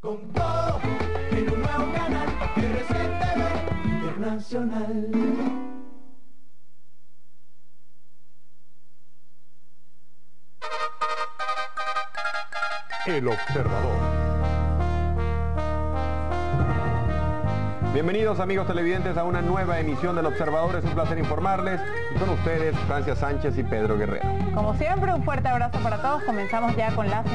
Con todo en un nuevo canal RCTV Internacional. El observador. Bienvenidos amigos televidentes a una nueva emisión del Observador. Es un placer informarles. Y con ustedes, Francia Sánchez y Pedro Guerrero. Como siempre, un fuerte abrazo para todos. Comenzamos ya con las